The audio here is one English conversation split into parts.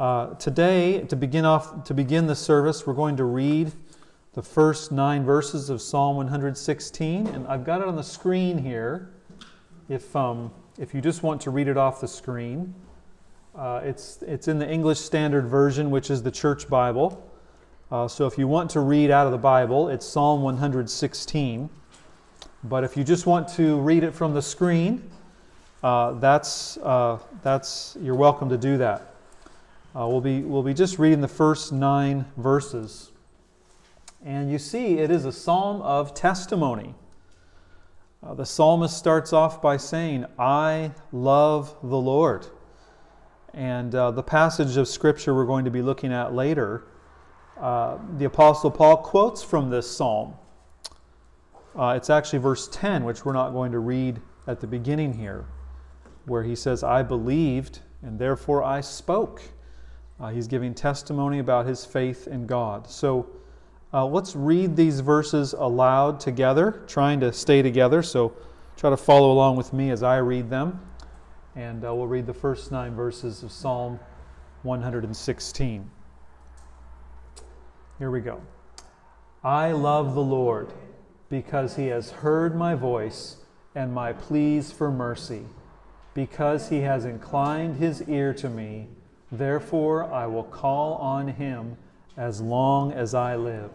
Uh, today, to begin off, to begin the service, we're going to read the first nine verses of Psalm 116, and I've got it on the screen here. If um, if you just want to read it off the screen, uh, it's it's in the English Standard Version, which is the Church Bible. Uh, so if you want to read out of the Bible, it's Psalm 116. But if you just want to read it from the screen, uh, that's, uh, that's, you're welcome to do that. Uh, we'll, be, we'll be just reading the first nine verses. And you see, it is a psalm of testimony. Uh, the psalmist starts off by saying, I love the Lord. And uh, the passage of Scripture we're going to be looking at later, uh, the Apostle Paul quotes from this psalm. it's actually verse 10, which we're not going to read at the beginning here where he says, I believed and therefore I spoke. Uh, he's giving testimony about his faith in God. So uh, let's read these verses aloud together, trying to stay together. So try to follow along with me as I read them. And uh, we'll read the first nine verses of Psalm 116. Here we go. I love the Lord because he has heard my voice and my pleas for mercy. Because he has inclined his ear to me, therefore I will call on him as long as I live.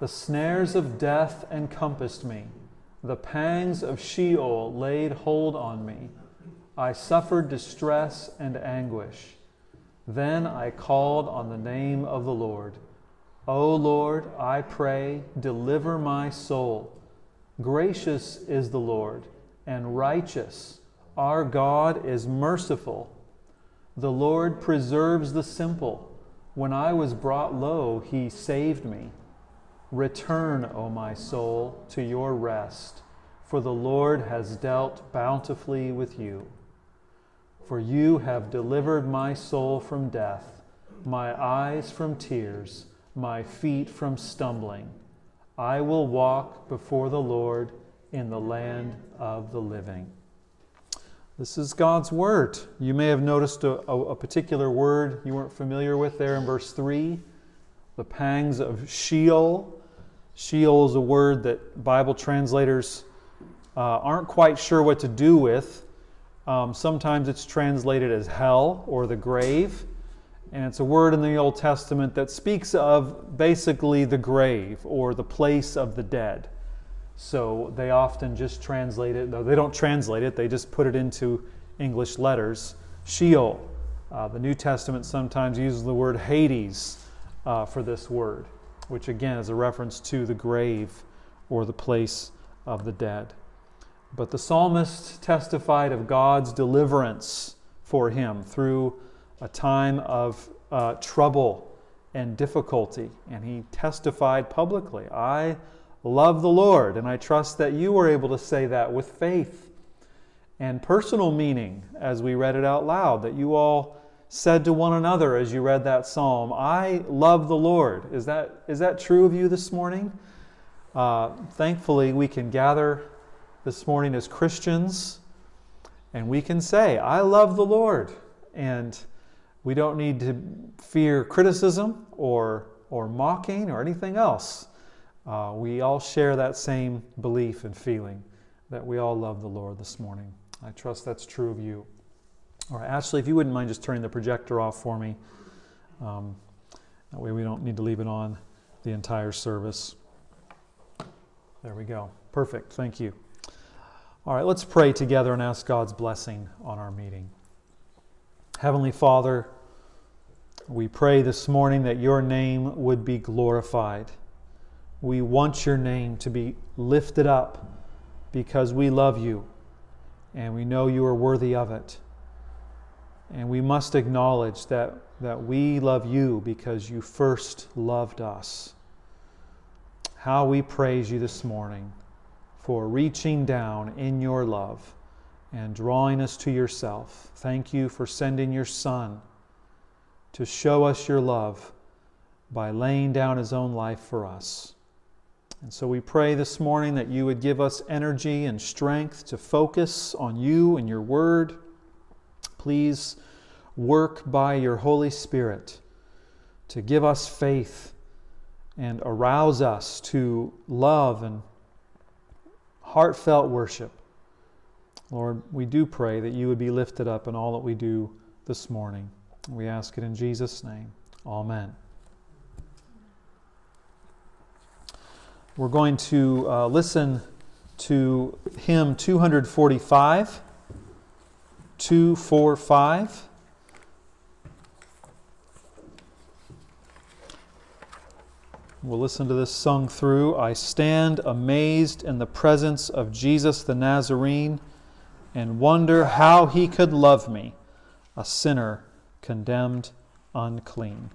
The snares of death encompassed me, the pangs of Sheol laid hold on me. I suffered distress and anguish. Then I called on the name of the Lord. O Lord, I pray, deliver my soul. Gracious is the Lord, and righteous. Our God is merciful. The Lord preserves the simple. When I was brought low, he saved me. Return, O my soul, to your rest, for the Lord has dealt bountifully with you. For you have delivered my soul from death, my eyes from tears, my feet from stumbling. I will walk before the Lord in the land of the living. This is God's word. You may have noticed a, a, a, particular word you weren't familiar with there in verse 3 the pangs of Sheol. Sheol is a word that Bible translators uh, aren't quite sure what to do with. Um, sometimes it's translated as hell or the grave. And it's a word in the Old Testament that speaks of basically the grave or the place of the dead. So they often just translate it, though they don't translate it, they just put it into English letters. Sheol. Uh, the New Testament sometimes uses the word Hades uh, for this word, which again is a reference to the grave or the place of the dead. But the psalmist testified of God's deliverance for him through a time of uh, trouble and difficulty, and he testified publicly I love the Lord. And I trust that you were able to say that with faith and personal meaning as we read it out loud, that you all said to one another as you read that psalm, I love the Lord. Is that, is that true of you this morning? Uh, thankfully, we can gather this morning as Christians and we can say, I love the Lord. And we don't need to fear criticism or, or mocking or anything else. Uh, we all share that same belief and feeling that we all love the Lord this morning. I trust that's true of you. All right, Ashley, if you wouldn't mind just turning the projector off for me. Um, that way we don't need to leave it on the entire service. There we go. Perfect. Thank you. All right, let's pray together and ask God's blessing on our meeting. Heavenly Father, we pray this morning that your name would be glorified we want your name to be lifted up because we love you and we know you are worthy of it. And we must acknowledge that, that we love you because you first loved us. How we praise you this morning for reaching down in your love and drawing us to yourself. Thank you for sending your Son to show us your love by laying down his own life for us. And so we pray this morning that you would give us energy and strength to focus on you and your word. Please work by your Holy Spirit to give us faith and arouse us to love and heartfelt worship. Lord, we do pray that you would be lifted up in all that we do this morning. We ask it in Jesus' name. Amen. We're going to uh, listen to hymn 245. 245. We'll listen to this sung through. I stand amazed in the presence of Jesus the Nazarene and wonder how he could love me, a sinner condemned unclean.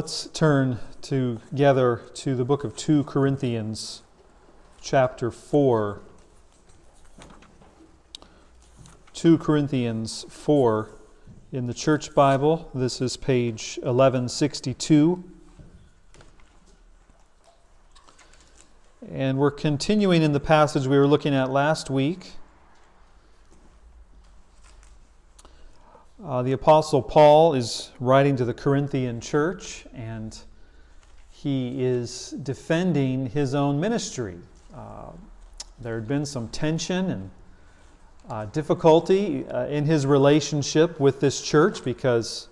Let's turn together to the book of 2 Corinthians, chapter 4. 2 Corinthians 4 in the Church Bible. This is page 1162. And we're continuing in the passage we were looking at last week. Uh, the Apostle Paul is writing to the Corinthian church and he is defending his own ministry. Uh, there had been some tension and uh, difficulty uh, in his relationship with this church because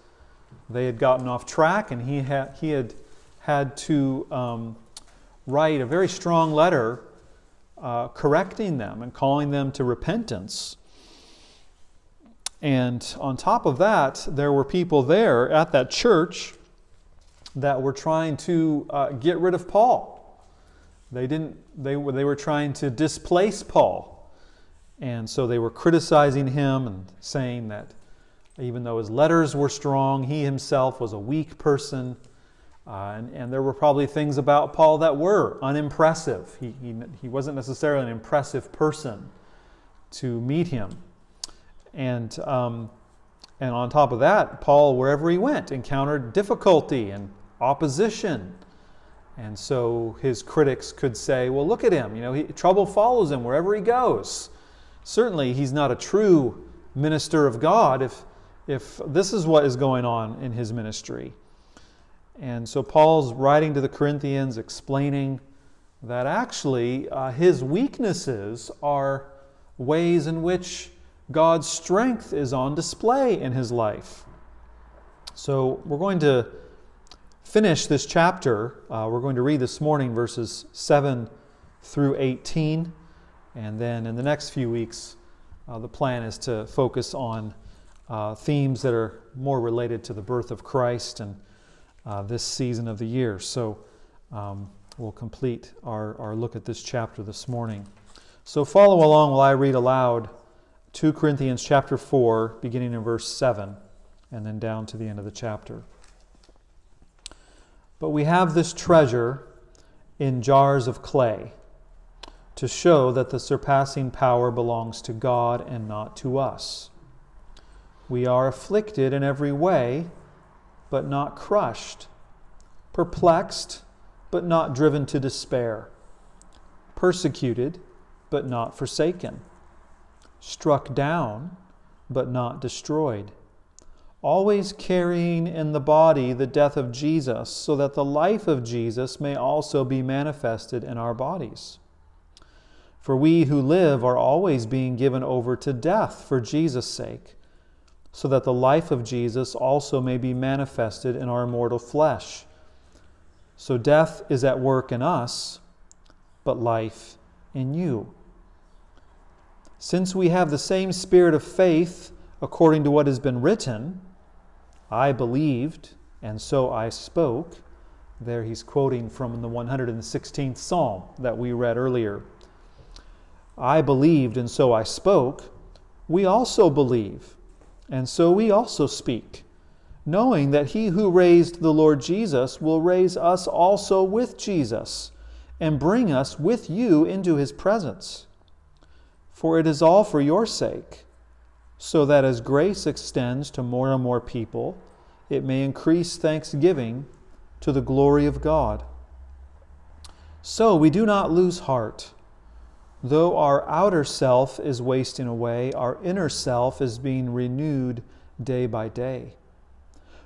they had gotten off track and he had, he had had to um, write a very strong letter uh, correcting them and calling them to repentance. And on top of that, there were people there at that church that were trying to uh, get rid of Paul. They didn't. They were. They were trying to displace Paul, and so they were criticizing him and saying that even though his letters were strong, he himself was a weak person, uh, and, and there were probably things about Paul that were unimpressive. He, he, he wasn't necessarily an impressive person to meet him. And, um, and on top of that, Paul, wherever he went, encountered difficulty and opposition. And so his critics could say, well, look at him. You know, he, trouble follows him wherever he goes. Certainly, he's not a true minister of God if, if this is what is going on in his ministry. And so Paul's writing to the Corinthians explaining that actually uh, his weaknesses are ways in which God's strength is on display in his life. So we're going to finish this chapter. Uh, we're going to read this morning verses 7 through 18. And then in the next few weeks, uh, the plan is to focus on uh, themes that are more related to the birth of Christ and uh, this season of the year. So um, we'll complete our, our look at this chapter this morning. So follow along while I read aloud 2 Corinthians chapter 4, beginning in verse 7, and then down to the end of the chapter. But we have this treasure in jars of clay to show that the surpassing power belongs to God and not to us. We are afflicted in every way, but not crushed, perplexed, but not driven to despair, persecuted, but not forsaken struck down, but not destroyed. Always carrying in the body the death of Jesus, so that the life of Jesus may also be manifested in our bodies. For we who live are always being given over to death for Jesus' sake, so that the life of Jesus also may be manifested in our mortal flesh. So death is at work in us, but life in you. Since we have the same spirit of faith, according to what has been written, I believed, and so I spoke. There he's quoting from the 116th Psalm that we read earlier. I believed, and so I spoke. We also believe, and so we also speak, knowing that he who raised the Lord Jesus will raise us also with Jesus and bring us with you into his presence for it is all for your sake, so that as grace extends to more and more people, it may increase thanksgiving to the glory of God. So we do not lose heart. Though our outer self is wasting away, our inner self is being renewed day by day.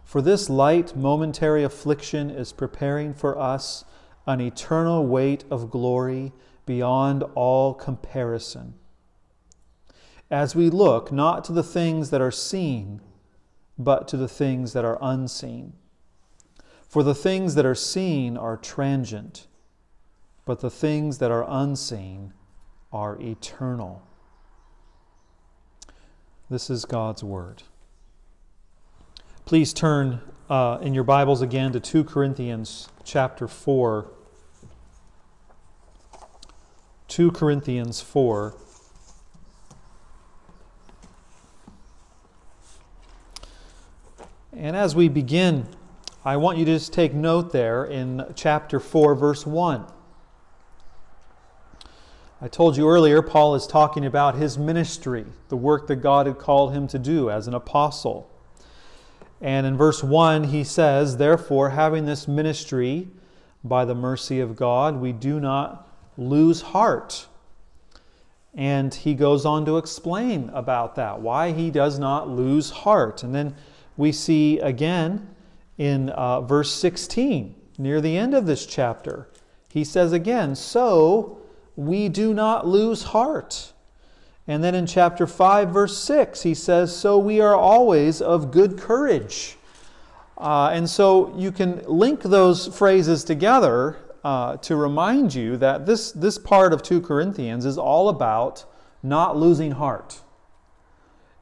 For this light momentary affliction is preparing for us an eternal weight of glory beyond all comparison as we look not to the things that are seen, but to the things that are unseen. For the things that are seen are transient, but the things that are unseen are eternal. This is God's Word. Please turn uh, in your Bibles again to 2 Corinthians chapter 4. 2 Corinthians 4. And as we begin I want you to just take note there in chapter 4, verse 1. I told you earlier, Paul is talking about his ministry, the work that God had called him to do as an apostle. And in verse 1, he says, Therefore, having this ministry by the mercy of God, we do not lose heart. And he goes on to explain about that, why he does not lose heart. And then we see again in uh, verse 16, near the end of this chapter, he says again, So we do not lose heart. And then in chapter 5, verse 6, he says, So we are always of good courage. Uh, and so you can link those phrases together uh, to remind you that this, this part of 2 Corinthians is all about not losing heart.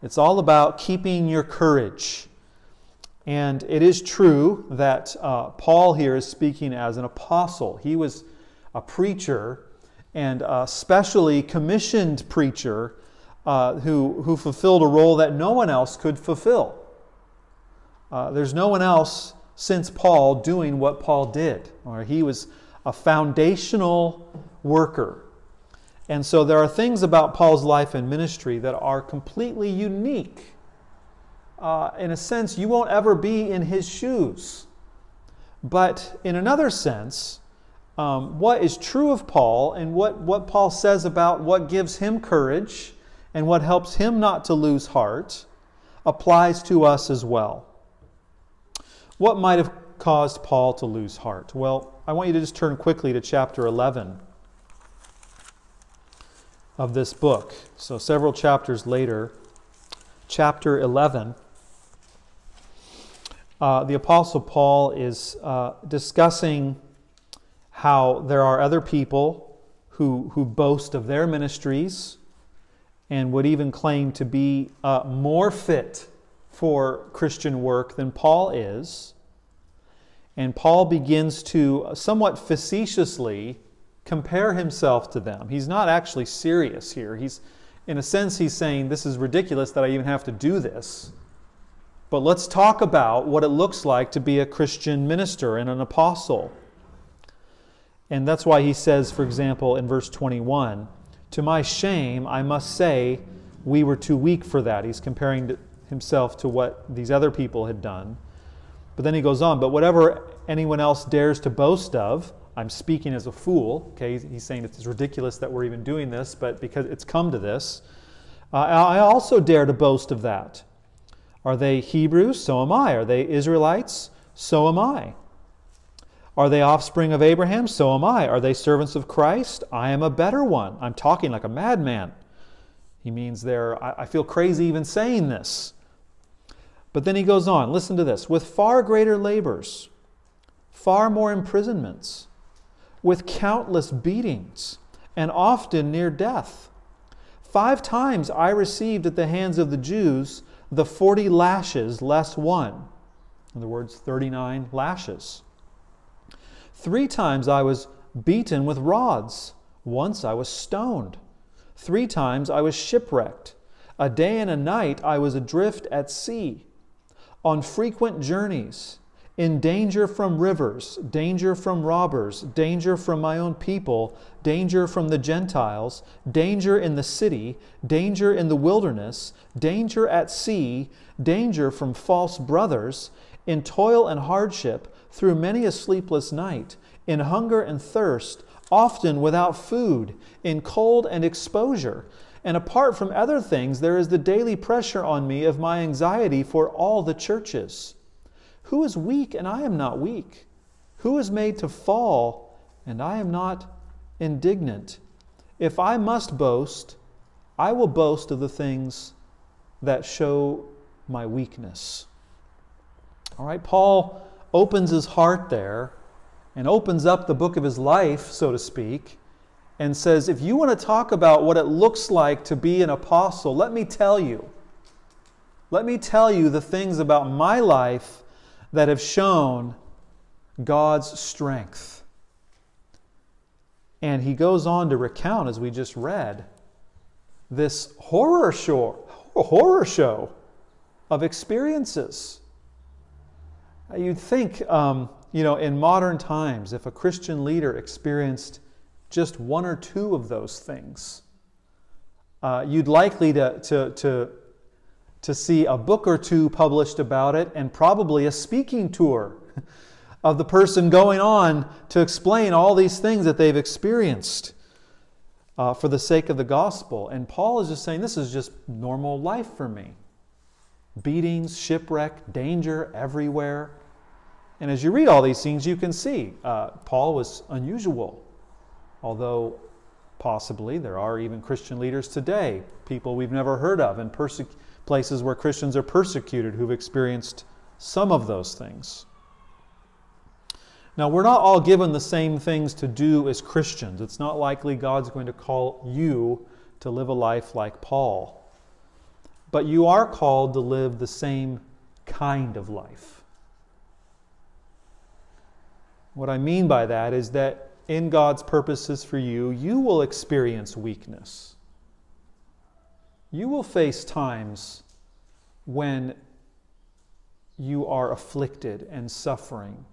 It's all about keeping your courage. And it is true that uh, Paul here is speaking as an apostle. He was a preacher and a specially commissioned preacher uh, who, who fulfilled a role that no one else could fulfill. Uh, there's no one else since Paul doing what Paul did. Or he was a foundational worker. And so there are things about Paul's life and ministry that are completely unique. Uh, in a sense, you won't ever be in his shoes. But in another sense, um, what is true of Paul and what, what Paul says about what gives him courage and what helps him not to lose heart applies to us as well. What might have caused Paul to lose heart? Well, I want you to just turn quickly to chapter 11 of this book. So, several chapters later, chapter 11, uh, the Apostle Paul is uh, discussing how there are other people who, who boast of their ministries and would even claim to be uh, more fit for Christian work than Paul is. And Paul begins to somewhat facetiously compare himself to them. He's not actually serious here. He's, in a sense, he's saying, This is ridiculous that I even have to do this. But let's talk about what it looks like to be a Christian minister and an apostle. And that's why he says, for example, in verse 21, To my shame, I must say, we were too weak for that. He's comparing himself to what these other people had done. But then he goes on, But whatever anyone else dares to boast of, I'm speaking as a fool. Okay, he's saying it's ridiculous that we're even doing this, but because it's come to this, uh, I also dare to boast of that. Are they Hebrews? So am I. Are they Israelites? So am I. Are they offspring of Abraham? So am I. Are they servants of Christ? I am a better one. I'm talking like a madman. He means they're, I feel crazy even saying this. But then he goes on, listen to this with far greater labors, far more imprisonments, with countless beatings, and often near death. Five times I received at the hands of the Jews the 40 lashes less one. In other words, 39 lashes. Three times I was beaten with rods. Once I was stoned. Three times I was shipwrecked. A day and a night I was adrift at sea. On frequent journeys, in danger from rivers, danger from robbers, danger from my own people, danger from the Gentiles, danger in the city, danger in the wilderness, danger at sea, danger from false brothers, in toil and hardship, through many a sleepless night, in hunger and thirst, often without food, in cold and exposure. And apart from other things, there is the daily pressure on me of my anxiety for all the churches. Who is weak and I am not weak? Who is made to fall and I am not indignant? If I must boast, I will boast of the things that show my weakness. All right, Paul opens his heart there and opens up the book of his life, so to speak, and says, If you want to talk about what it looks like to be an apostle, let me tell you. Let me tell you the things about my life that have shown God's strength. And he goes on to recount, as we just read, this horror show, horror show of experiences You'd think, um, you know, in modern times, if a Christian leader experienced just one or two of those things, uh, you'd likely to, to, to, to see a book or two published about it and probably a speaking tour of the person going on to explain all these things that they've experienced uh, for the sake of the gospel. And Paul is just saying, This is just normal life for me. Beatings, shipwreck, danger everywhere. And as you read all these things, you can see uh, Paul was unusual, although possibly there are even Christian leaders today, people we've never heard of, and perse- places where Christians are persecuted who've experienced some of those things. Now, we're not all given the same things to do as Christians. It's not likely God's going to call you to live a life like Paul. But you are called to live the same kind of life. What I mean by that is that in God's purposes for you, you will experience weakness. You will face times when you are afflicted and suffering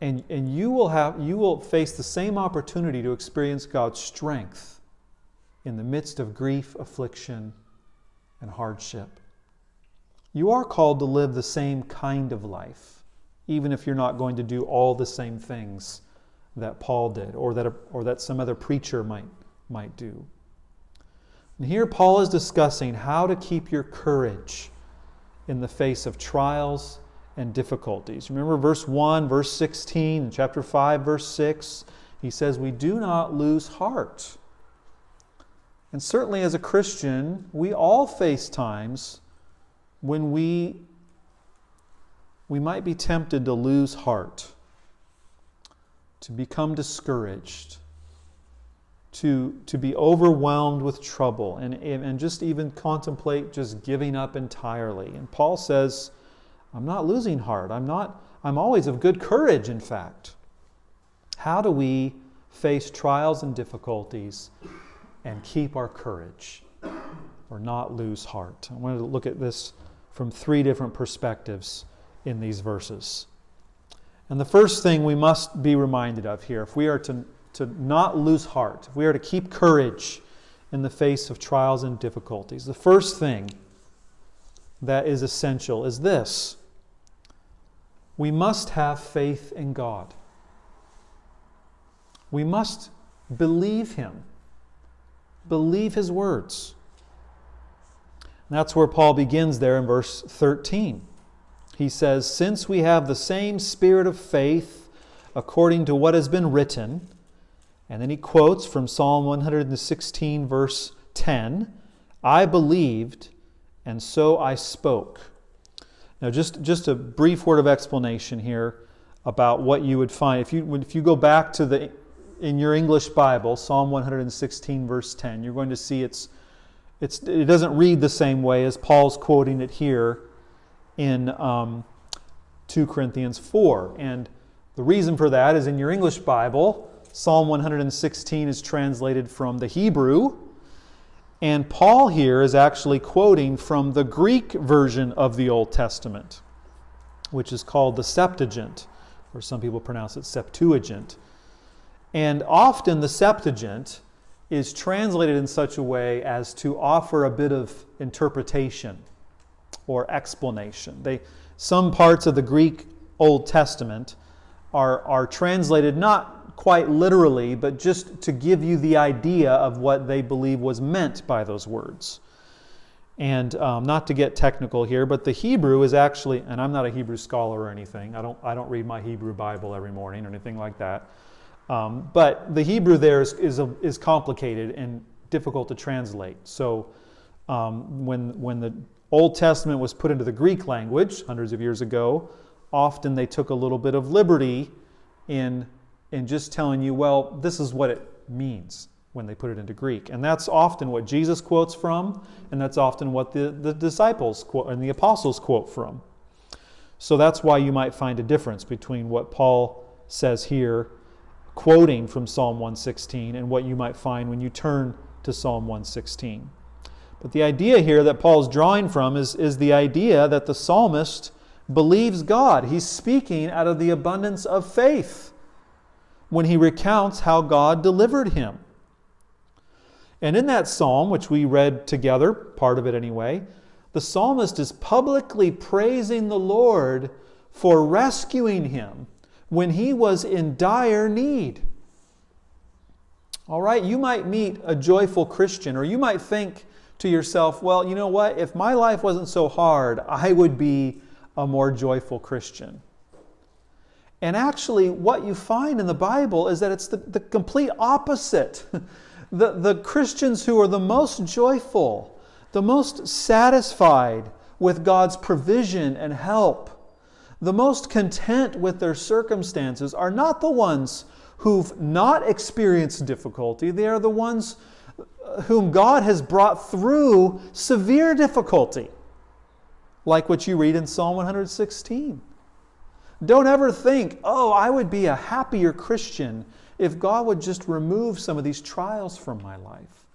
and, and you will have you will face the same opportunity to experience God's strength in the midst of grief, affliction, and hardship. You are called to live the same kind of life, even if you're not going to do all the same things that Paul did or that, a, or that some other preacher might, might do. And here Paul is discussing how to keep your courage in the face of trials and difficulties. Remember verse 1, verse 16, chapter 5, verse 6. He says, We do not lose heart. And certainly as a Christian, we all face times when we, we might be tempted to lose heart, to become discouraged, to, to be overwhelmed with trouble, and, and just even contemplate just giving up entirely. And Paul says, I'm not losing heart. I'm not I'm always of good courage in fact. How do we face trials and difficulties and keep our courage or not lose heart? I wanted to look at this from three different perspectives in these verses. And the first thing we must be reminded of here, if we are to, to not lose heart, if we are to keep courage in the face of trials and difficulties, the first thing that is essential is this we must have faith in God. We must believe Him, believe His words. And that's where Paul begins there in verse 13. He says, Since we have the same spirit of faith according to what has been written, and then he quotes from Psalm 116, verse 10 I believed, and so I spoke. Now, just, just a brief word of explanation here about what you would find. If you, if you go back to the, in your English Bible, Psalm 116, verse 10, you're going to see it's, it's, it doesn't read the same way as Paul's quoting it here in um, 2 Corinthians 4. And the reason for that is in your English Bible, Psalm 116 is translated from the Hebrew, and Paul here is actually quoting from the Greek version of the Old Testament, which is called the Septuagint, or some people pronounce it Septuagint. And often the Septuagint is translated in such a way as to offer a bit of interpretation or explanation. They, some parts of the Greek Old Testament are, are translated not quite literally, but just to give you the idea of what they believe was meant by those words. And um, not to get technical here, but the Hebrew is actually, and I'm not a Hebrew scholar or anything. I don't, I don't read my Hebrew Bible every morning or anything like that. Um, but the Hebrew there is, is, a, is, complicated and difficult to translate. So um, when, when the Old Testament was put into the Greek language hundreds of years ago, often they took a little bit of liberty in in just telling you, well, this is what it means when they put it into Greek. And that's often what Jesus quotes from, and that's often what the, the disciples quote and the apostles quote from. So that's why you might find a difference between what Paul says here, quoting from Psalm 116, and what you might find when you turn to Psalm 116. But the idea here that Paul's drawing from is, is the idea that the psalmist believes God. He's speaking out of the abundance of faith when he recounts how God delivered him. And in that psalm, which we read together, part of it anyway, the psalmist is publicly praising the Lord for rescuing him when he was in dire need. All right, you might meet a joyful Christian, or you might think to yourself, well, you know what? If my life wasn't so hard, I would be a more joyful Christian. And actually, what you find in the Bible is that it's the, the complete opposite. the, the Christians who are the most joyful, the most satisfied with God's provision and help, the most content with their circumstances are not the ones who've not experienced difficulty. They are the ones uh, whom God has brought through severe difficulty, like what you read in Psalm 116. Don't ever think, oh, I would be a happier Christian if God would just remove some of these trials from my life.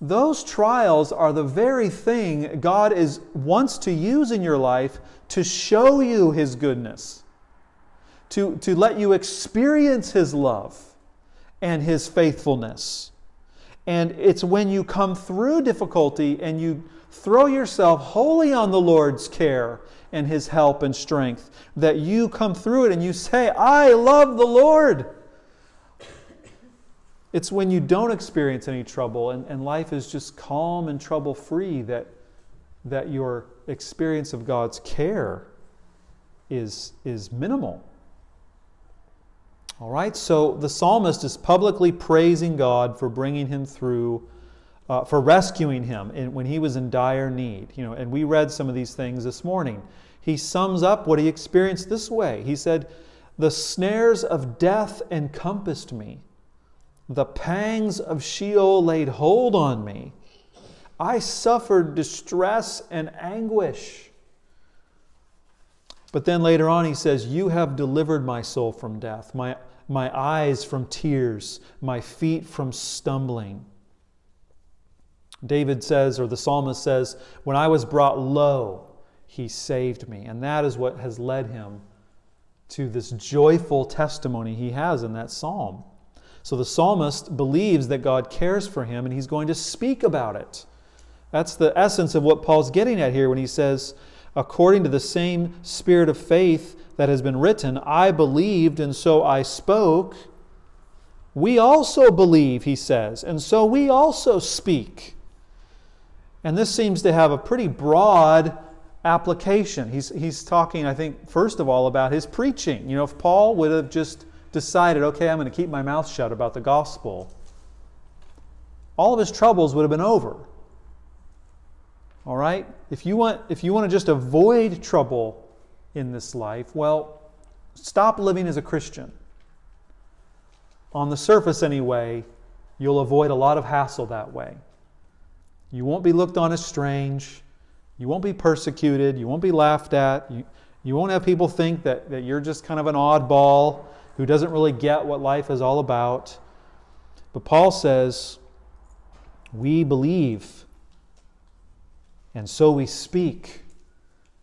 Those trials are the very thing God is wants to use in your life to show you his goodness, to, to let you experience his love and his faithfulness. And it's when you come through difficulty and you throw yourself wholly on the Lord's care and his help and strength that you come through it and you say, I love the Lord. It's when you don't experience any trouble and, and life is just calm and trouble free that, that your experience of God's care is, is minimal. All right, so the psalmist is publicly praising God for bringing him through, uh, for rescuing him in, when he was in dire need. You know, and we read some of these things this morning. He sums up what he experienced this way. He said, "The snares of death encompassed me; the pangs of Sheol laid hold on me. I suffered distress and anguish. But then later on, he says, You have delivered my soul from death, my, my eyes from tears, my feet from stumbling. David says, or the psalmist says, When I was brought low, he saved me. And that is what has led him to this joyful testimony he has in that psalm. So the psalmist believes that God cares for him and he's going to speak about it. That's the essence of what Paul's getting at here when he says, according to the same spirit of faith that has been written, I believed and so I spoke. We also believe, he says, and so we also speak. And this seems to have a pretty broad application. He's, he's talking, I think, first of all, about his preaching. You know, if Paul would have just decided, okay, I'm going to keep my mouth shut about the gospel, all of his troubles would have been over. All right? If you want if you want to just avoid trouble in this life, well, stop living as a Christian. On the surface anyway, you'll avoid a lot of hassle that way. You won't be looked on as strange. You won't be persecuted. You won't be laughed at. You, you won't have people think that, that you're just kind of an oddball who doesn't really get what life is all about. But Paul says, we believe and so we speak.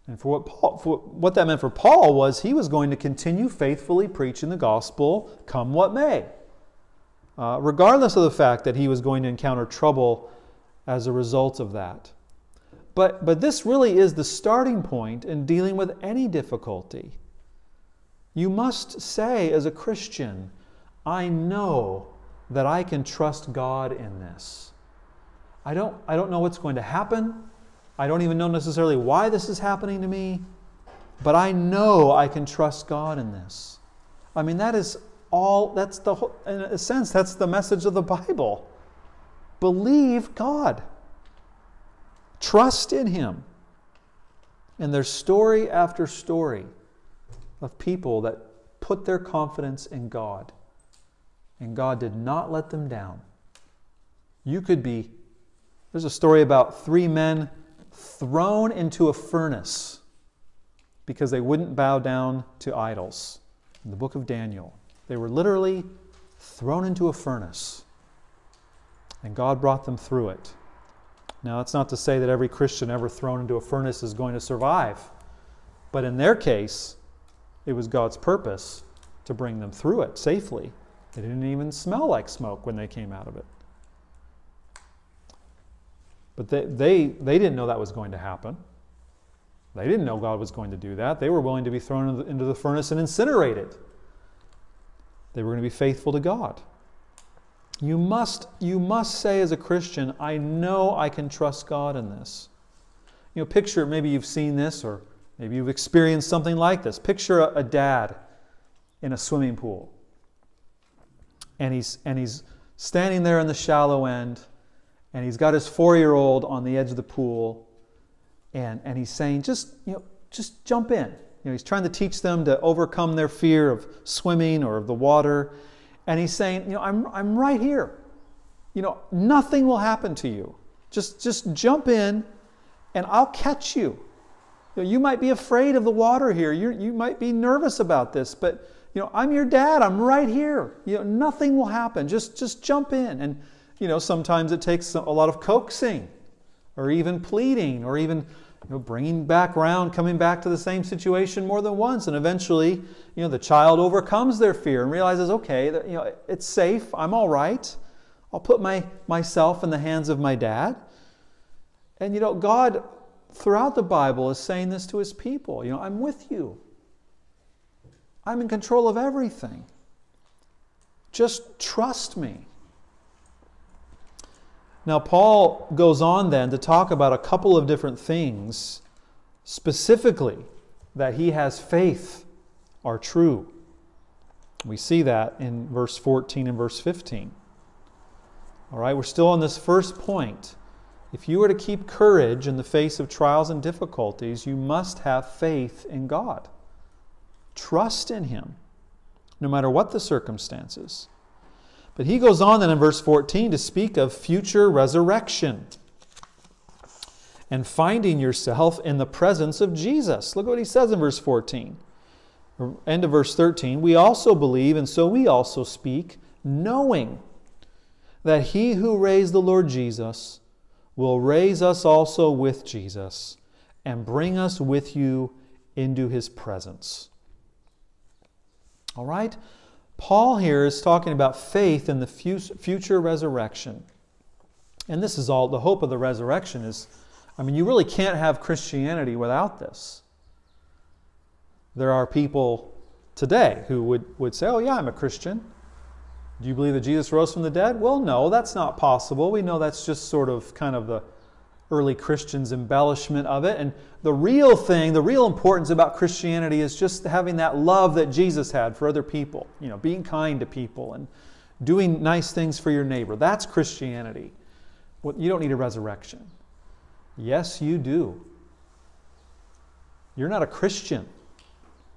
And for what, Paul, for what that meant for Paul was he was going to continue faithfully preaching the gospel, come what may, uh, regardless of the fact that he was going to encounter trouble as a result of that. But, but this really is the starting point in dealing with any difficulty. You must say, as a Christian, I know that I can trust God in this. I don't, I don't know what's going to happen. I don't even know necessarily why this is happening to me, but I know I can trust God in this. I mean, that is all, that's the whole, in a sense, that's the message of the Bible. Believe God, trust in Him. And there's story after story of people that put their confidence in God, and God did not let them down. You could be, there's a story about three men thrown into a furnace because they wouldn't bow down to idols. In the book of Daniel, they were literally thrown into a furnace, and God brought them through it. Now, that's not to say that every Christian ever thrown into a furnace is going to survive. But in their case, it was God's purpose to bring them through it safely. They didn't even smell like smoke when they came out of it. But they, they, they didn't know that was going to happen. They didn't know God was going to do that. They were willing to be thrown into the, furnace and incinerated. They were going to be faithful to God. You must, you must say as a Christian, I know I can trust God in this. You know, picture, maybe you've seen this or maybe you've experienced something like this. Picture a, a dad in a swimming pool. And he's, and he's standing there in the shallow end, and he's got his four year old on the edge of the pool, and, and he's saying, just, you know, just jump in. You know, he's trying to teach them to overcome their fear of swimming or of the water. And he's saying, you know, I'm, I'm right here. You know, nothing will happen to you. Just, just jump in and I'll catch you. You, know, you might be afraid of the water here. you you might be nervous about this, but you know, I'm your dad. I'm right here. You know, nothing will happen. Just, just jump in. And you know, sometimes it takes a lot of coaxing, or even pleading, or even you know, bringing back around, coming back to the same situation more than once, and eventually, you know, the child overcomes their fear and realizes, okay, you know, it's safe. I'm all right. I'll put my myself in the hands of my dad. And you know, God throughout the Bible is saying this to his people. You know, I'm with you. I'm in control of everything. Just trust me. Now, Paul goes on then to talk about a couple of different things specifically that he has faith are true. We see that in verse 14 and verse 15. All right, we're still on this first point. If you are to keep courage in the face of trials and difficulties, you must have faith in God. Trust in Him, no matter what the circumstances. But he goes on then in verse 14 to speak of future resurrection and finding yourself in the presence of Jesus. Look what he says in verse 14. End of verse 13. We also believe, and so we also speak, knowing that he who raised the Lord Jesus will raise us also with Jesus and bring us with you into his presence. All right? Paul here is talking about faith in the future resurrection. And this is all the hope of the resurrection is I mean, you really can't have Christianity without this. There are people today who would, would say, Oh, yeah, I'm a Christian. Do you believe that Jesus rose from the dead? Well, no, that's not possible. We know that's just sort of kind of the early Christians' embellishment of it. And the real thing, the real importance about Christianity is just having that love that Jesus had for other people, you know, being kind to people and doing nice things for your neighbor. That's Christianity. Well, you don't need a resurrection. Yes, you do. You're not a Christian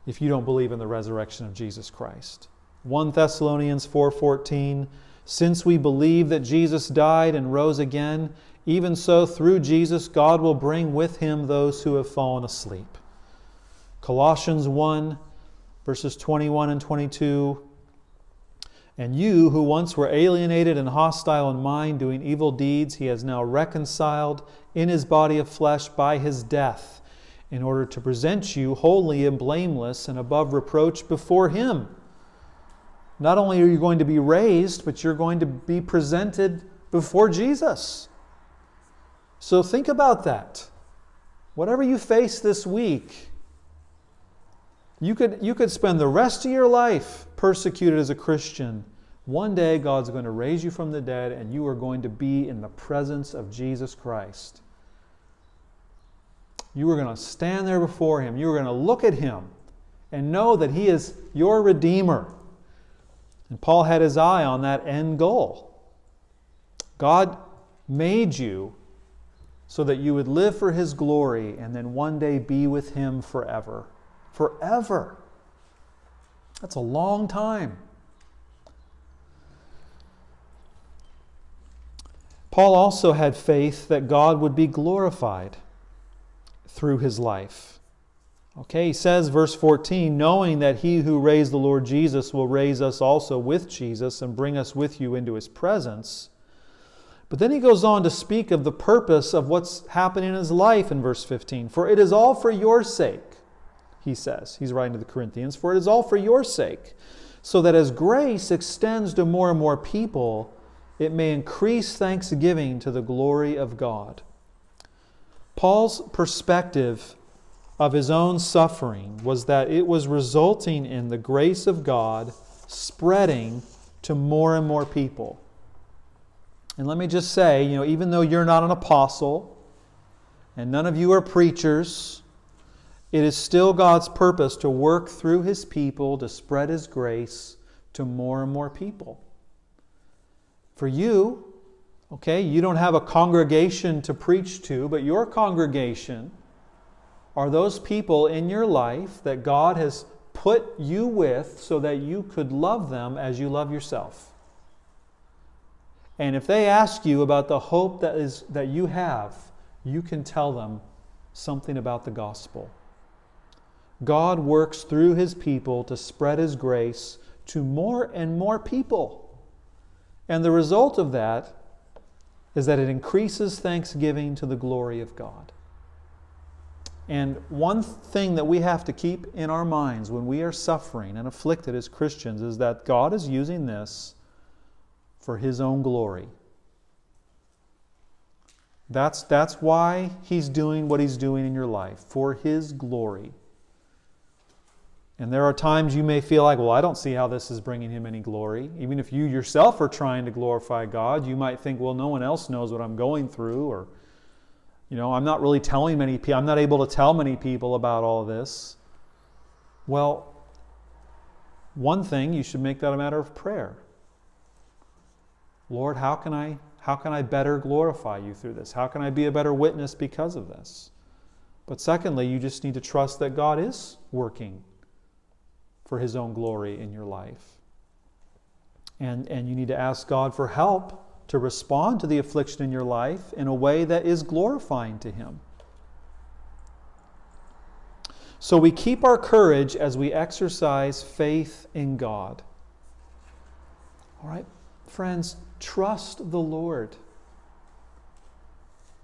if you don't believe in the resurrection of Jesus Christ. 1 Thessalonians 4:14 Since we believe that Jesus died and rose again, even so, through Jesus, God will bring with him those who have fallen asleep. Colossians 1, verses 21 and 22. And you, who once were alienated and hostile in mind, doing evil deeds, he has now reconciled in his body of flesh by his death, in order to present you holy and blameless and above reproach before him. Not only are you going to be raised, but you're going to be presented before Jesus. So think about that. Whatever you face this week, you could, you could spend the rest of your life persecuted as a Christian. One day, God's going to raise you from the dead, and you are going to be in the presence of Jesus Christ. You are going to stand there before Him. You are going to look at Him and know that He is your Redeemer. And Paul had his eye on that end goal. God made you so that you would live for His glory and then one day be with Him forever. Forever. That's a long time. Paul also had faith that God would be glorified through his life. Okay, he says, verse 14, knowing that he who raised the Lord Jesus will raise us also with Jesus and bring us with you into his presence. But then he goes on to speak of the purpose of what's happening in his life in verse 15. For it is all for your sake he says. He's writing to the Corinthians, for it is all for your sake, so that as grace extends to more and more people, it may increase thanksgiving to the glory of God. Paul's perspective of his own suffering was that it was resulting in the grace of God spreading to more and more people. And let me just say, you know, even though you're not an apostle and none of you are preachers, it is still God's purpose to work through his people to spread his grace to more and more people. For you, okay, you don't have a congregation to preach to, but your congregation are those people in your life that God has put you with so that you could love them as you love yourself. And if they ask you about the hope that, is, that you have, you can tell them something about the gospel. God works through his people to spread his grace to more and more people. And the result of that is that it increases thanksgiving to the glory of God. And one thing that we have to keep in our minds when we are suffering and afflicted as Christians is that God is using this for His own glory. That's, that's why He's doing what He's doing in your life, for His glory. And there are times you may feel like, well, I don't see how this is bringing Him any glory. Even if you yourself are trying to glorify God, you might think, well, no one else knows what I'm going through, or you know, I'm not really telling many people, I'm not able to tell many people about all this. Well, one thing, you should make that a matter of prayer. Lord, how can I how can I better glorify you through this? How can I be a better witness because of this? But secondly, you just need to trust that God is working for his own glory in your life. And, and you need to ask God for help to respond to the affliction in your life in a way that is glorifying to Him. So we keep our courage as we exercise faith in God. All right, friends, trust the Lord.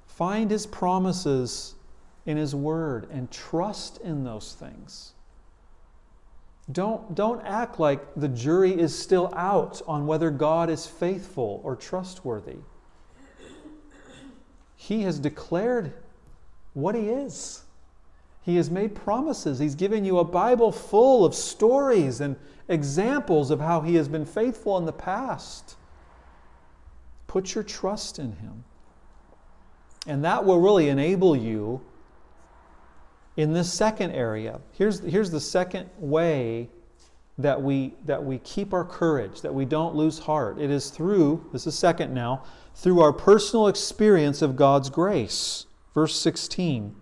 Find His promises in His Word and trust in those things. Don't, don't act like the jury is still out on whether God is faithful or trustworthy. He has declared what He is. He has made promises. He's given you a Bible full of stories and examples of how He has been faithful in the past. Put your trust in Him. And that will really enable you in this second area, here's, here's the second way that we, that we keep our courage, that we don't lose heart. It is through, this is second now, through our personal experience of God's grace. Verse 16.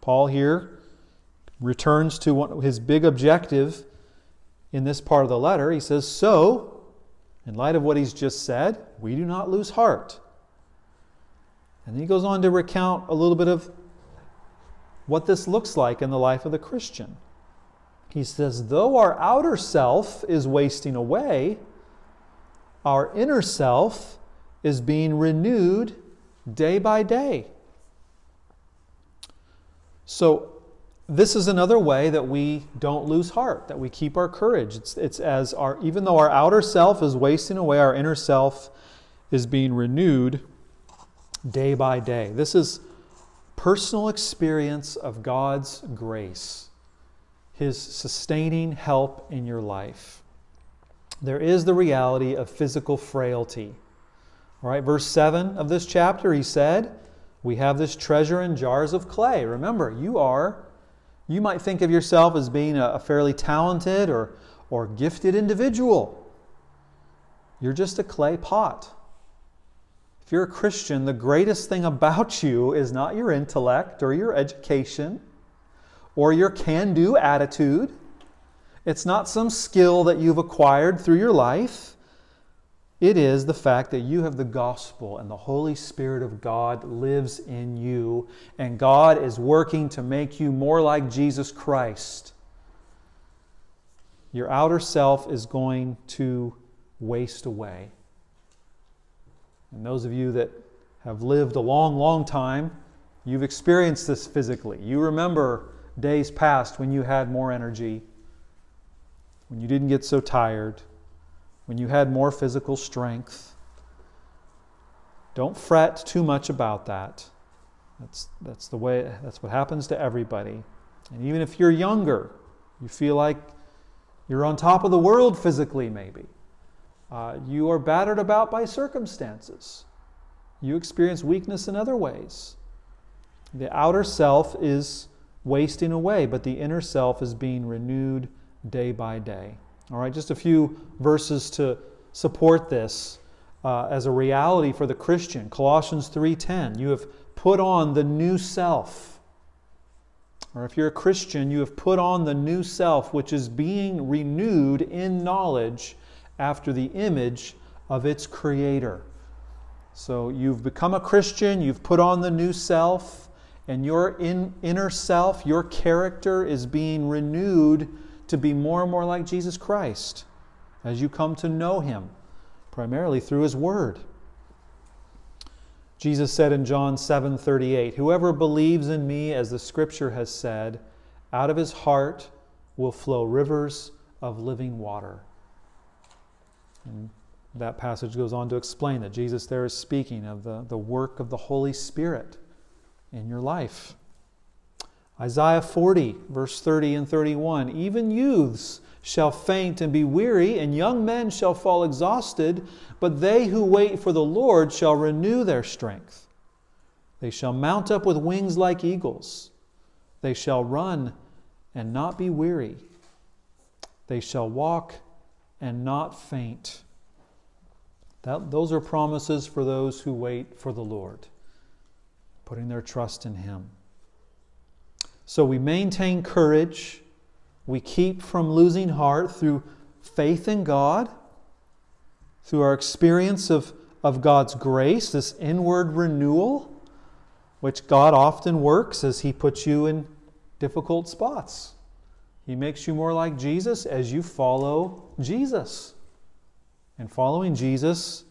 Paul here returns to one, his big objective in this part of the letter. He says, So, in light of what he's just said, we do not lose heart. And he goes on to recount a little bit of what this looks like in the life of the Christian. He says, though our outer self is wasting away, our inner self is being renewed day by day. So, this is another way that we don't lose heart, that we keep our courage. It's, it's as our, even though our outer self is wasting away, our inner self is being renewed day by day. This is personal experience of God's grace, His sustaining help in your life. There is the reality of physical frailty. All right, verse 7 of this chapter, he said, We have this treasure in jars of clay. Remember, you are, you might think of yourself as being a, fairly talented or, or gifted individual. You're just a clay pot. If you're a Christian, the greatest thing about you is not your intellect or your education or your can do attitude. It's not some skill that you've acquired through your life. It is the fact that you have the gospel and the Holy Spirit of God lives in you, and God is working to make you more like Jesus Christ. Your outer self is going to waste away. And those of you that have lived a long, long time You've experienced this physically. You remember days past when you had more energy, when you didn't get so tired, when you had more physical strength. Don't fret too much about that. That's, that's the way that's what happens to everybody. And even if you're younger, you feel like you're on top of the world physically, maybe. Uh, you are battered about by circumstances. You experience weakness in other ways. The outer self is wasting away, but the inner self is being renewed day by day. All right, just a few verses to support this uh, as a reality for the Christian. Colossians 3:10, you have put on the new self. Or if you're a Christian, you have put on the new self, which is being renewed in knowledge after the image of its creator. So you've become a Christian, you've put on the new self, and your in, inner self, your character is being renewed to be more and more like Jesus Christ as you come to know him, primarily through his word. Jesus said in John 7:38, "Whoever believes in me as the scripture has said, out of his heart will flow rivers of living water." And that passage goes on to explain that Jesus there is speaking of the, the work of the Holy Spirit in your life. Isaiah 40, verse 30 and 31 Even youths shall faint and be weary, and young men shall fall exhausted, but they who wait for the Lord shall renew their strength. They shall mount up with wings like eagles. They shall run and not be weary. They shall walk and not faint. That, those are promises for those who wait for the Lord, putting their trust in Him. So we maintain courage. We keep from losing heart through faith in God, through our experience of, of God's grace, this inward renewal, which God often works as He puts you in difficult spots. He makes you more like Jesus as you follow Jesus. And following Jesus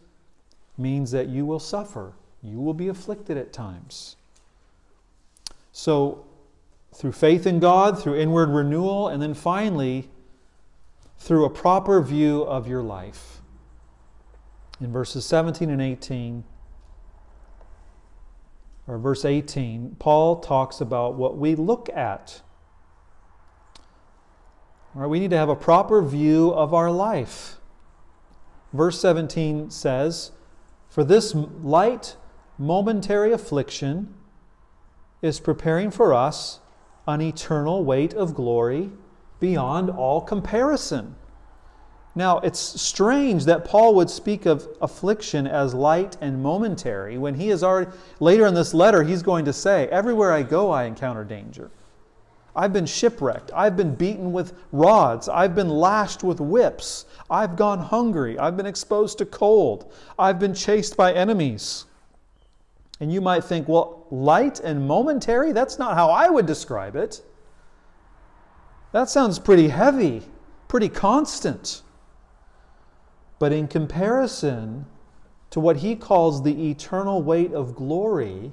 means that you will suffer, you will be afflicted at times. So, through faith in God, through inward renewal, and then finally, through a proper view of your life. In verses 17 and 18, or verse 18, Paul talks about what we look at. All right, we need to have a proper view of our life. Verse 17 says, For this light momentary affliction is preparing for us an eternal weight of glory beyond all comparison. Now, it's strange that Paul would speak of affliction as light and momentary when he is already, later in this letter, he's going to say, Everywhere I go, I encounter danger. I've been shipwrecked. I've been beaten with rods. I've been lashed with whips. I've gone hungry. I've been exposed to cold. I've been chased by enemies. And you might think, well, light and momentary? That's not how I would describe it. That sounds pretty heavy, pretty constant. But in comparison to what he calls the eternal weight of glory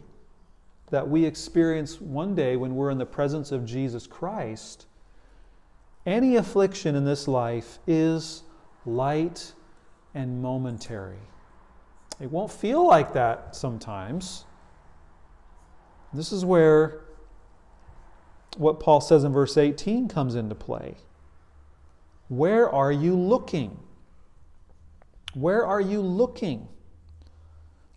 that we experience one day when we're in the presence of Jesus Christ, any affliction in this life is light and momentary. It won't feel like that sometimes. This is where what Paul says in verse 18 comes into play. Where are you looking? Where are you looking?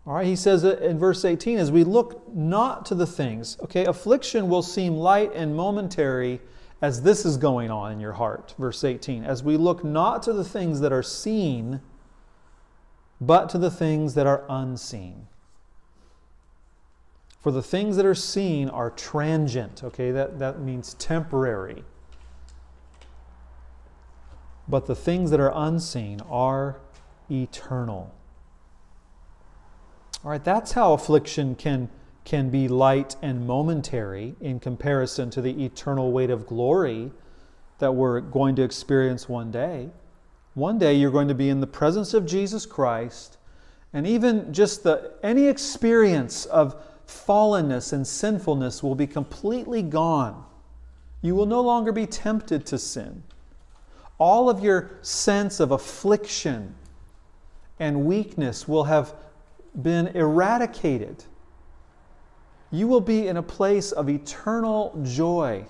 All right, he says in verse 18, as we look not to the things, okay, affliction will seem light and momentary as this is going on in your heart. Verse 18, as we look not to the things that are seen, but to the things that are unseen. For the things that are seen are transient, okay? That, that means temporary. But the things that are unseen are eternal. All right, that's how affliction can, can be light and momentary in comparison to the eternal weight of glory that we're going to experience one day. One day you're going to be in the presence of Jesus Christ, and even just the any experience of fallenness and sinfulness will be completely gone. You will no longer be tempted to sin. All of your sense of affliction and weakness will have been eradicated. You will be in a place of eternal joy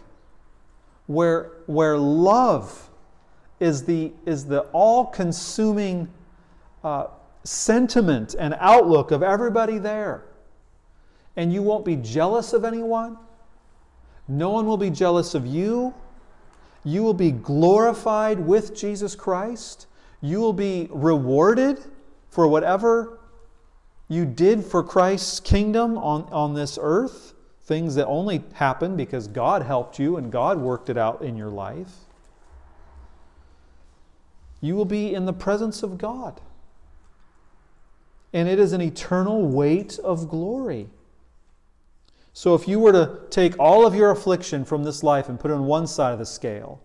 where, where love is the, is the all consuming uh, sentiment and outlook of everybody there. And you won't be jealous of anyone. No one will be jealous of you. You will be glorified with Jesus Christ. You will be rewarded for whatever you did for Christ's kingdom on, on this earth. Things that only happened because God helped you and God worked it out in your life. You will be in the presence of God and it is an eternal weight of glory. So, if you were to take all of your affliction from this life and put it on one side of the scale,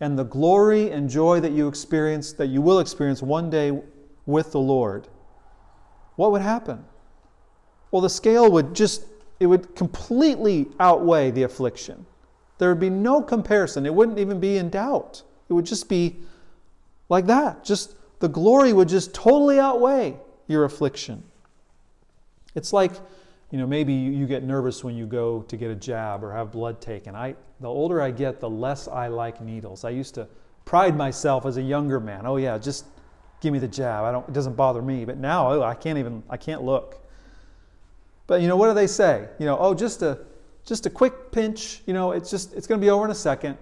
and the glory and joy that you experience, that you will experience one day with the Lord, what would happen? Well, the scale would just, it would completely outweigh the affliction. There would be no comparison. It wouldn't even be in doubt. It would just be like that. Just the glory would just totally outweigh your affliction. It's like, you know, maybe you get nervous when you go to get a jab or have blood taken. I, the older I get, the less I like needles. I used to pride myself as a younger man. Oh yeah, just give me the jab. I don't, it doesn't bother me. But now, oh, I can't even, I can't look. But you know, what do they say? You know, oh, just a, just a quick pinch. You know, it's just, it's going to be over in a second.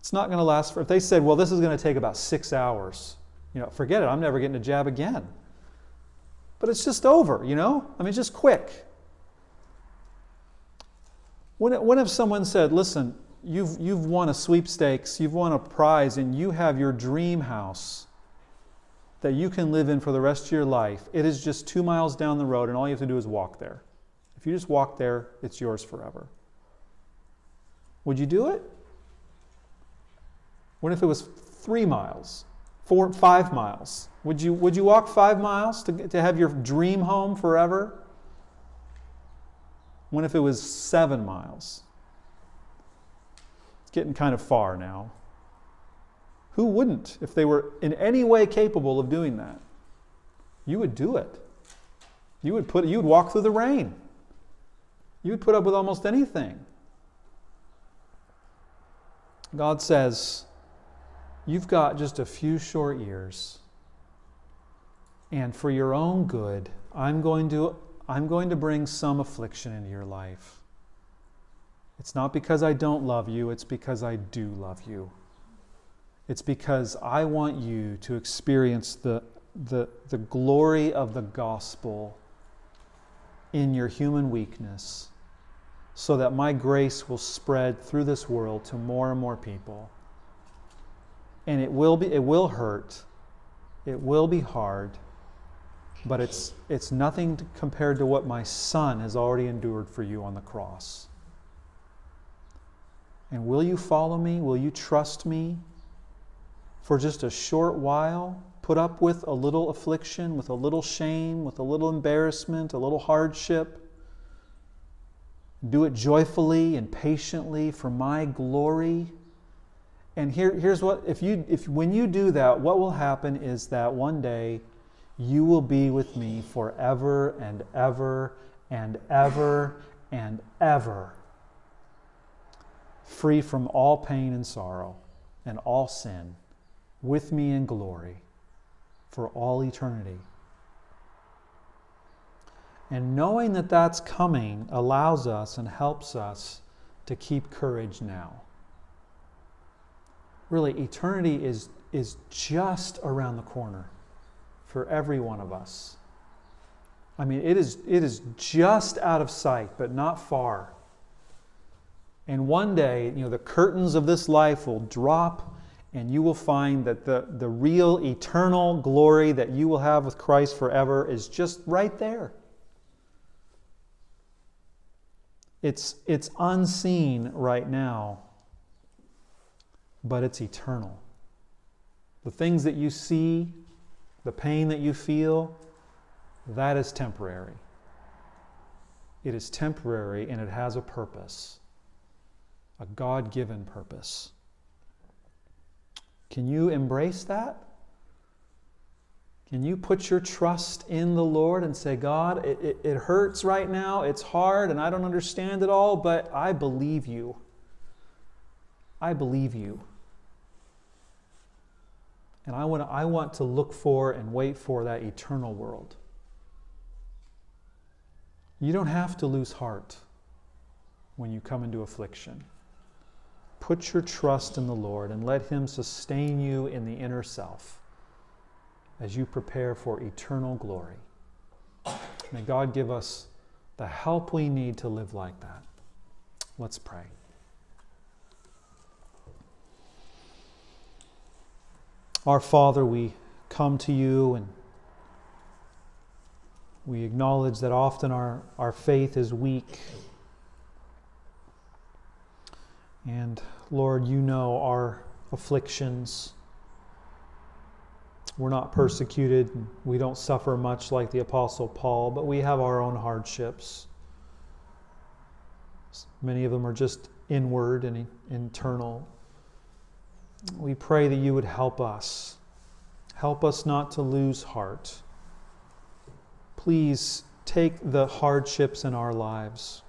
It's not going to last for. If they said, well, this is going to take about six hours, you know, forget it, I'm never getting a jab again. But it's just over, you know? I mean, just quick. When, when if someone said, listen, you've, you've won a sweepstakes, you've won a prize, and you have your dream house that you can live in for the rest of your life, it is just two miles down the road, and all you have to do is walk there. If you just walk there, it's yours forever. Would you do it? What if it was three miles? four, five miles. Would you, would you walk five miles to, to have your dream home forever? What if it was seven miles? It's getting kind of far now. Who wouldn't if they were in any way capable of doing that? You would do it. You would put you would walk through the rain. You would put up with almost anything. God says, You've got just a few short years. And for your own good, I'm going to, I'm going to bring some affliction into your life. It's not because I don't love you, it's because I do love you. It's because I want you to experience the, the, the glory of the gospel in your human weakness so that my grace will spread through this world to more and more people and it will be it will hurt. It will be hard. But it's it's nothing to, compared to what my son has already endured for you on the cross. And will you follow me? Will you trust me? For just a short while put up with a little affliction with a little shame with a little embarrassment a little hardship. Do it joyfully and patiently for my glory and here, here's what if you if when you do that, what will happen is that one day you will be with me forever and ever and ever and ever, free from all pain and sorrow and all sin, with me in glory for all eternity. And knowing that that's coming allows us and helps us to keep courage now really, eternity is, is just around the corner for every one of us. I mean, it is, it is just out of sight, but not far. And one day, you know, the curtains of this life will drop, and you will find that the, the real eternal glory that you will have with Christ forever is just right there. It's, it's unseen right now, but it's eternal. The things that you see, the pain that you feel, that is temporary. it is temporary and it has a purpose, a God given purpose. Can you embrace that? Can you put your trust in the Lord and say, God, it, it, it, hurts right now, it's hard, and I don't understand it all, but I believe you. I believe you. And I want, to, I want to look for and wait for that eternal world. You don't have to lose heart when you come into affliction. Put your trust in the Lord and let Him sustain you in the inner self as you prepare for eternal glory. May God give us the help we need to live like that. Let's pray. Our Father, we come to you and we acknowledge that often our, our faith is weak. And Lord, you know our afflictions. We're not persecuted. We don't suffer much like the Apostle Paul, but we have our own hardships. Many of them are just inward and internal. We pray that you would help us. Help us not to lose heart. Please take the hardships in our lives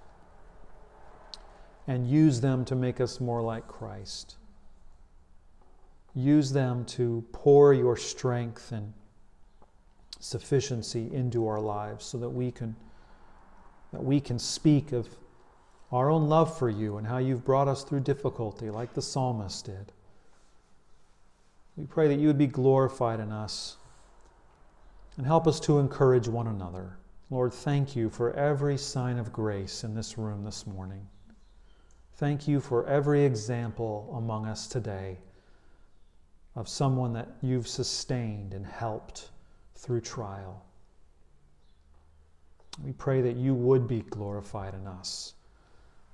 and use them to make us more like Christ. Use them to pour your strength and sufficiency into our lives so that we can that we can speak of our own love for you and how you've brought us through difficulty like the psalmist did. We pray that you would be glorified in us and help us to encourage one another. Lord, thank you for every sign of grace in this room this morning. Thank you for every example among us today of someone that you've sustained and helped through trial. We pray that you would be glorified in us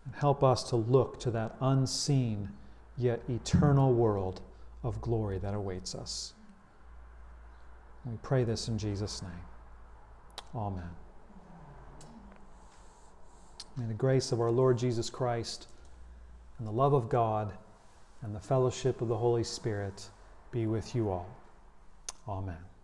and help us to look to that unseen yet eternal world of glory that awaits us. We pray this in Jesus' name. Amen. May the grace of our Lord Jesus Christ and the love of God and the fellowship of the Holy Spirit be with you all. Amen.